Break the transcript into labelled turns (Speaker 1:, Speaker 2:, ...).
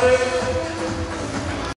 Speaker 1: Thank you.